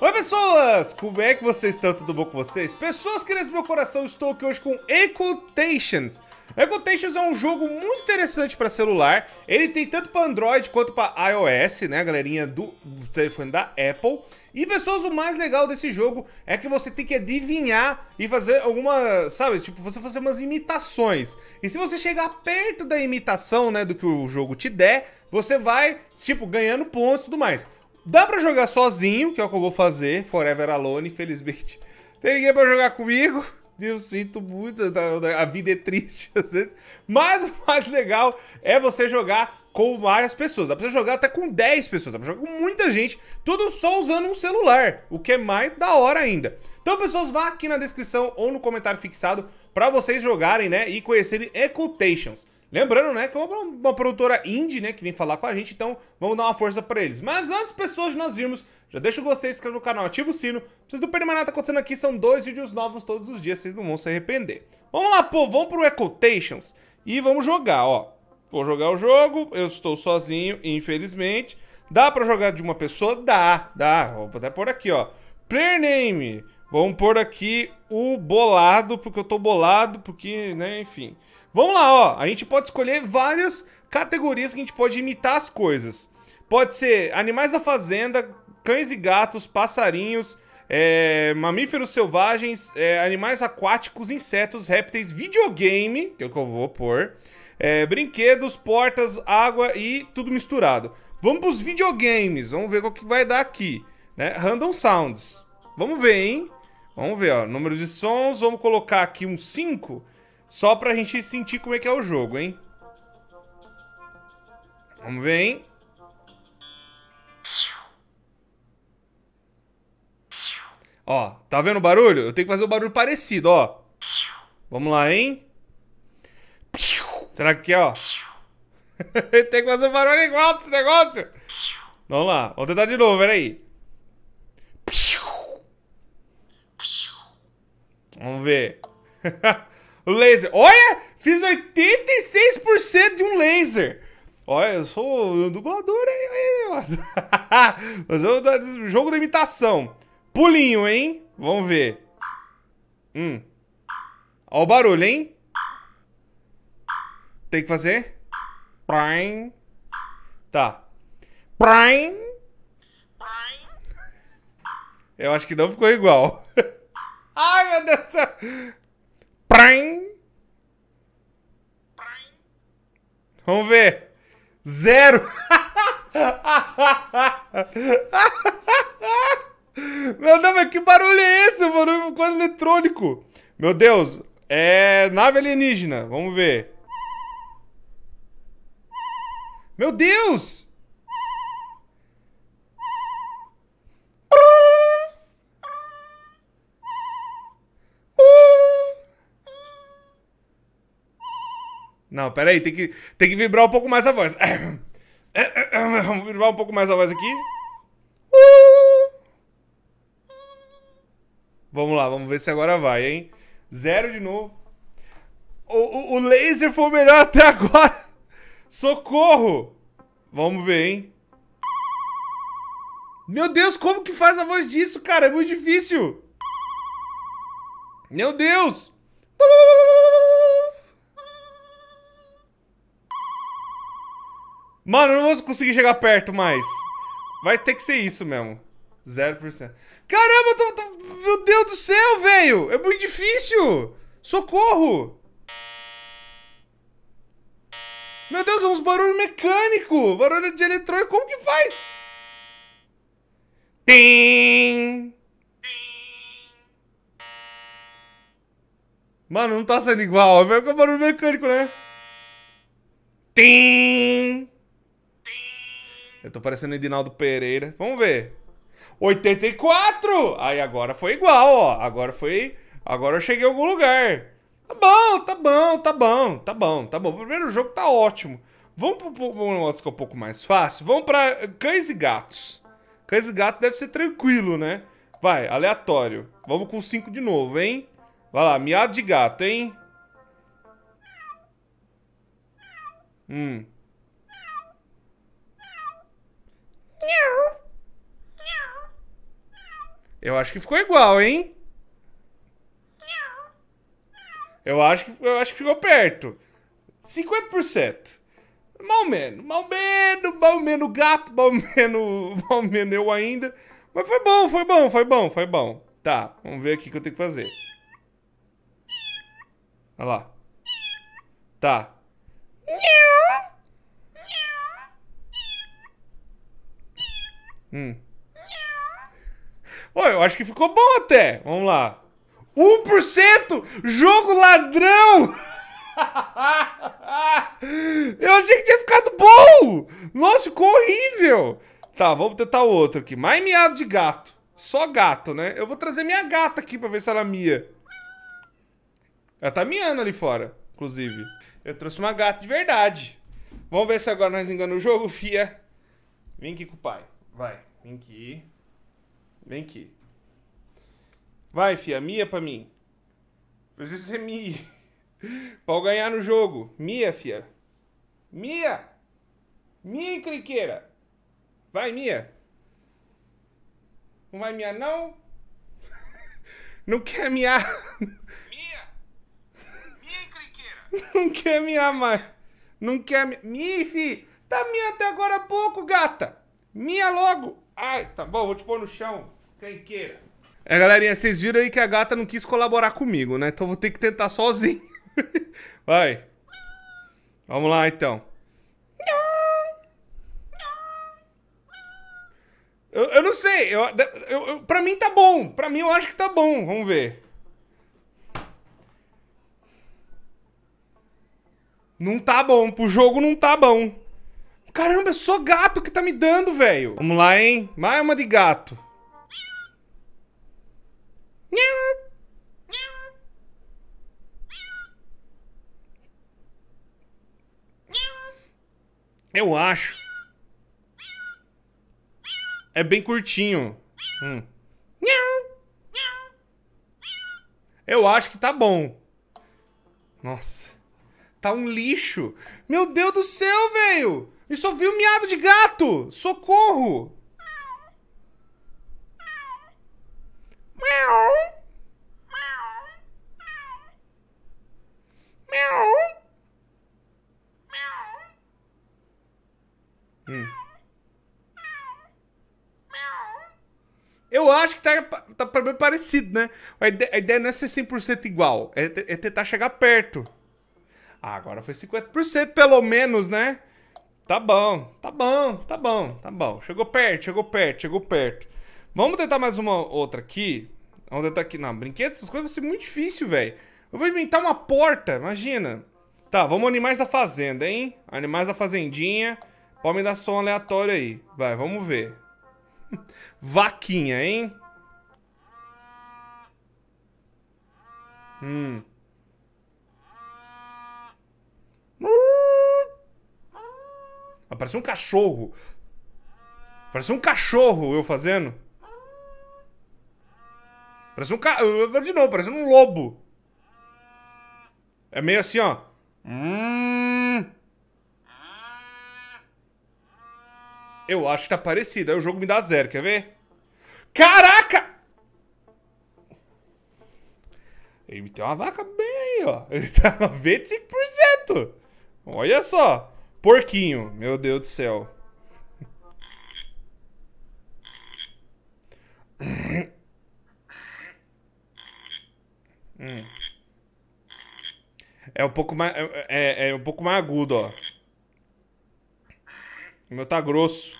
Oi pessoas, como é que vocês estão? Tudo bom com vocês? Pessoas queridas do meu coração, estou aqui hoje com Ecotations. Ecotations é um jogo muito interessante para celular. Ele tem tanto para Android quanto para iOS, né, galerinha do telefone da Apple. E pessoas, o mais legal desse jogo é que você tem que adivinhar e fazer alguma, sabe, tipo, você fazer umas imitações. E se você chegar perto da imitação, né, do que o jogo te der, você vai, tipo, ganhando pontos e tudo mais. Dá pra jogar sozinho, que é o que eu vou fazer, Forever Alone, infelizmente. Tem ninguém pra jogar comigo. Eu sinto muito, a vida é triste às vezes. Mas o mais legal é você jogar com várias pessoas. Dá pra você jogar até com 10 pessoas, dá pra jogar com muita gente, tudo só usando um celular, o que é mais da hora ainda. Então, pessoas, vá aqui na descrição ou no comentário fixado pra vocês jogarem, né, e conhecerem Ecotations. Lembrando, né, que é uma, uma, produtora indie, né, que vem falar com a gente, então vamos dar uma força pra eles. Mas antes, pessoas, de nós irmos, já deixa o gostei, inscreva no canal, ativa o sino. Vocês não perderem mais nada acontecendo aqui, são dois vídeos novos todos os dias, vocês não vão se arrepender. Vamos lá, pô, vamos pro Ecotations e vamos jogar, ó. Vou jogar o jogo, eu estou sozinho, infelizmente. Dá pra jogar de uma pessoa? Dá, dá. Vou até pôr aqui, ó. Player name. Vamos pôr aqui o bolado, porque eu tô bolado, porque, né, enfim... Vamos lá, ó. A gente pode escolher várias categorias que a gente pode imitar as coisas. Pode ser animais da fazenda, cães e gatos, passarinhos, é, mamíferos selvagens, é, animais aquáticos, insetos, répteis, videogame, que é o que eu vou pôr, é, brinquedos, portas, água e tudo misturado. Vamos para os videogames, vamos ver o que vai dar aqui. Né? Random Sounds. Vamos ver, hein? Vamos ver, ó. Número de sons, vamos colocar aqui um 5. Só pra gente sentir como é que é o jogo, hein? Vamos ver, hein? Ó, tá vendo o barulho? Eu tenho que fazer um barulho parecido, ó. Vamos lá, hein? Será que é, ó? Tem que fazer um barulho igual desse negócio. Vamos lá, vou tentar de novo, peraí. Vamos ver. Laser. Olha! Fiz 86% de um laser. Olha, eu sou um dublador aí. Mas eu jogo da imitação. Pulinho, hein? Vamos ver. Hum. Olha o barulho, hein? Tem que fazer? Prime. Tá. Prime. Eu acho que não ficou igual. Ai, meu Deus do céu. Vamos ver. Zero. Meu Deus, mas que barulho é esse? Um barulho quase eletrônico. Meu Deus, é nave alienígena. Vamos ver. Meu Deus! Não, peraí, tem que, tem que vibrar um pouco mais a voz. Vamos vibrar um pouco mais a voz aqui. Vamos lá, vamos ver se agora vai, hein? Zero de novo. O, o, o laser foi o melhor até agora. Socorro! Vamos ver, hein? Meu Deus, como que faz a voz disso, cara? É muito difícil. Meu Deus! Mano, eu não vou conseguir chegar perto mais. Vai ter que ser isso mesmo. 0%. Caramba, tô, tô, meu Deus do céu, velho. É muito difícil. Socorro. Meu Deus, é uns barulhos mecânicos. Barulho de eletrônico. Como que faz? Tim. Mano, não tá sendo igual. É barulho mecânico, né? Tim. Eu tô parecendo Edinaldo Pereira. Vamos ver. 84! Aí agora foi igual, ó. Agora foi. Agora eu cheguei em algum lugar. Tá bom, tá bom, tá bom, tá bom, tá bom. O primeiro jogo tá ótimo. Vamos pro, um negócio que é um pouco mais fácil. Vamos pra cães e gatos. Cães e gatos deve ser tranquilo, né? Vai, aleatório. Vamos com 5 de novo, hein? Vai lá, miado de gato, hein? Hum. Eu acho que ficou igual, hein? Eu acho que, eu acho que ficou perto. 50%. Mal menos, mal menos, mal menos gato, mal menos, mal menos eu ainda. Mas foi bom, foi bom, foi bom, foi bom. Tá, vamos ver aqui o que eu tenho que fazer. Olha lá. Tá. Hum. Oi, eu acho que ficou bom até. Vamos lá. 1%! Jogo ladrão! eu achei que tinha ficado bom! Nossa, ficou horrível! Tá, vamos tentar outro aqui. Mais miado de gato. Só gato, né? Eu vou trazer minha gata aqui pra ver se ela mia. Ela tá miando ali fora, inclusive. Eu trouxe uma gata de verdade. Vamos ver se agora nós enganamos o jogo, fia. Vem aqui com o pai. Vai, vem aqui. Vem aqui. Vai, fia, mia pra mim. Preciso ser mia. pra eu ganhar no jogo. Mia, fia. Mia! Mia, encrenqueira! Vai, Mia! Não vai miar, não? Não quer miar? Mia! Mia, encrenqueira! Não quer miar mais. Não quer miar. Mia, fi! Tá mia até agora há pouco, gata! Mia logo! Ai, tá bom, vou te pôr no chão. É, galerinha, vocês viram aí que a gata não quis colaborar comigo, né? Então vou ter que tentar sozinho. Vai. Vamos lá, então. Eu, eu não sei. Eu, eu, eu, pra mim tá bom. Pra mim eu acho que tá bom. Vamos ver. Não tá bom. Pro jogo não tá bom. Caramba, é só gato que tá me dando, velho. Vamos lá, hein? Mais uma de gato. Eu acho. É bem curtinho. Hum. Eu acho que tá bom. Nossa. Tá um lixo. Meu Deus do céu, velho. Só vi um miado de gato. Socorro. Eu acho que tá, tá parecido, né? A ideia, a ideia, não é ser 100% igual, é, é, tentar chegar perto. Ah, agora foi 50% pelo menos, né? Tá bom, tá bom, tá bom, tá bom. Chegou perto, chegou perto, chegou perto. Vamos tentar mais uma outra aqui. Vamos tentar aqui. Não, brinquedo, essas coisas vai ser muito difícil, velho. Eu vou inventar uma porta, imagina. Tá, vamos animais da fazenda, hein? Animais da fazendinha. Pode me dar som aleatório aí. Vai, vamos ver. Vaquinha, hein? Hum. Parece um cachorro. Parece um cachorro eu fazendo. Parece um ca... Eu vou de novo, parece um lobo. É meio assim, ó. Hum... Eu acho que tá parecido. Aí o jogo me dá zero, quer ver? Caraca! Ele tem uma vaca bem aí, ó. Ele tá 25%. Olha só. Porquinho. Meu Deus do céu. Hum. É um pouco mais. É, é, é um pouco mais agudo, ó. O meu tá grosso.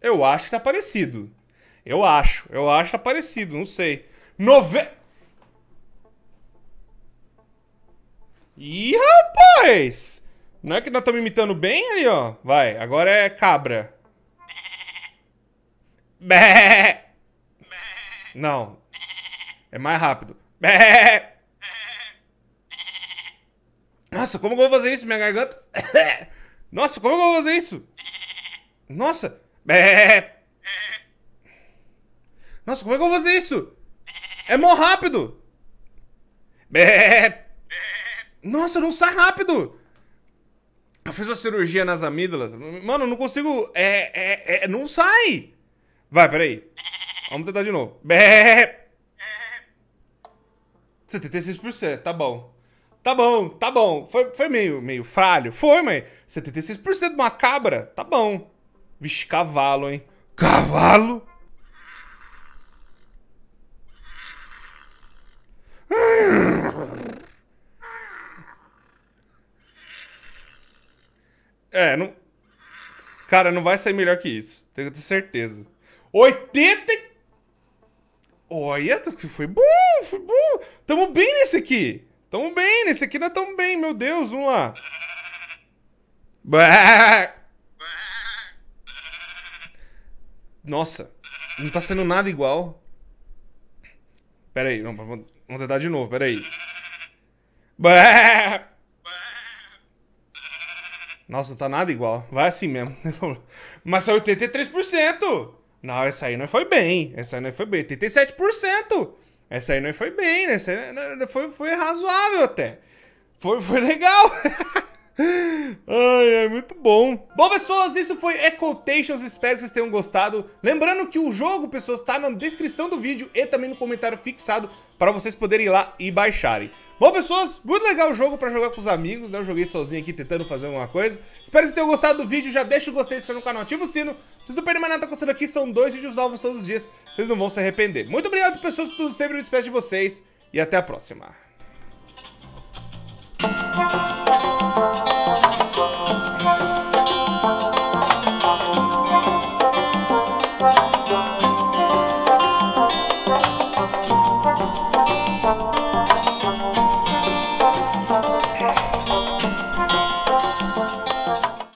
Eu acho que tá parecido. Eu acho. Eu acho que tá parecido. Não sei. Nove... Ih, rapaz! Não é que nós estamos imitando bem ali, ó? Vai, agora é cabra. Bé! Não. É mais rápido. Bé! Nossa, como eu vou fazer isso? Minha garganta. Nossa, como eu vou fazer isso? Nossa. Nossa, como é que eu vou fazer isso? É mó rápido. Nossa, não sai rápido. Eu fiz uma cirurgia nas amígdalas. Mano, não consigo. É, é, é. Não sai! Vai, peraí. Vamos tentar de novo. Bé. 76%, tá bom. Tá bom, tá bom. Foi, foi meio, meio fralho. Foi, mas 76% de uma cabra, tá bom. Vixe, cavalo, hein? Cavalo? É, não. Cara, não vai sair melhor que isso. Tenho que ter certeza. 80. Olha, foi bom, foi bom. Tamo bem nesse aqui. Tamo bem, nesse aqui nós tamo bem, meu Deus, vamos lá. Nossa, não tá sendo nada igual. Pera aí, vamos, vamos tentar de novo, pera aí. Nossa, não tá nada igual. Vai assim mesmo. Mas saiu 83%. Não, essa aí não foi bem. Essa aí não foi bem. 87%. Essa aí não foi bem, né? Essa aí foi, foi razoável até. Foi, foi legal. Ai, é muito bom. Bom, pessoas, isso foi Ecotations. Espero que vocês tenham gostado. Lembrando que o jogo, pessoas, tá na descrição do vídeo e também no comentário fixado para vocês poderem ir lá e baixarem. Bom, pessoas, muito legal o jogo pra jogar com os amigos, né? Eu joguei sozinho aqui tentando fazer alguma coisa. Espero que vocês tenham gostado do vídeo. Já deixa o gostei, se inscreve no canal, ativa o sino. Vocês não perdem mais nada tá acontecendo aqui, são dois vídeos novos todos os dias. Vocês não vão se arrepender. Muito obrigado, pessoas, por tudo sempre. Me despeço de vocês e até a próxima.